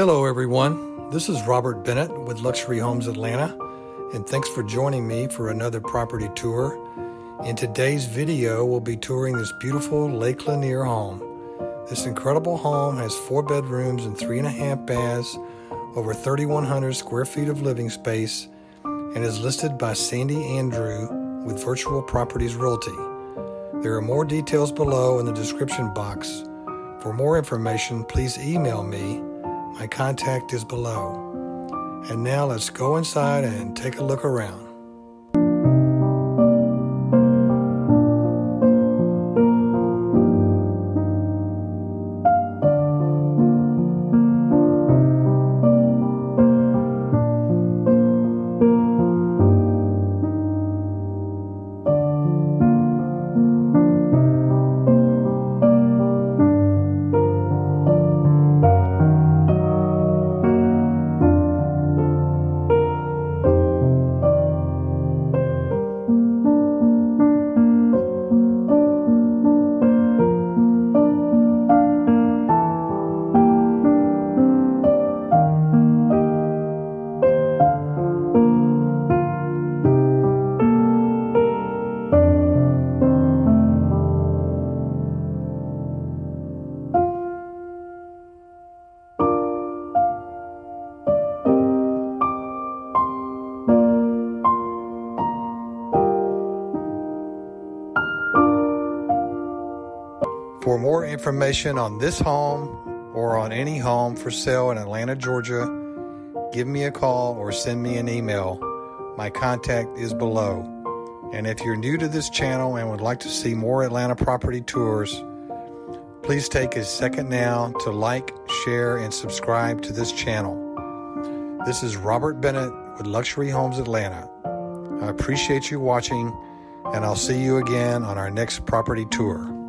Hello, everyone. This is Robert Bennett with Luxury Homes Atlanta, and thanks for joining me for another property tour. In today's video, we'll be touring this beautiful Lake Lanier home. This incredible home has four bedrooms and three and a half baths, over 3,100 square feet of living space, and is listed by Sandy Andrew with Virtual Properties Realty. There are more details below in the description box. For more information, please email me. My contact is below. And now let's go inside and take a look around. For more information on this home or on any home for sale in Atlanta, Georgia, give me a call or send me an email. My contact is below. And if you're new to this channel and would like to see more Atlanta property tours, please take a second now to like, share, and subscribe to this channel. This is Robert Bennett with Luxury Homes Atlanta. I appreciate you watching, and I'll see you again on our next property tour.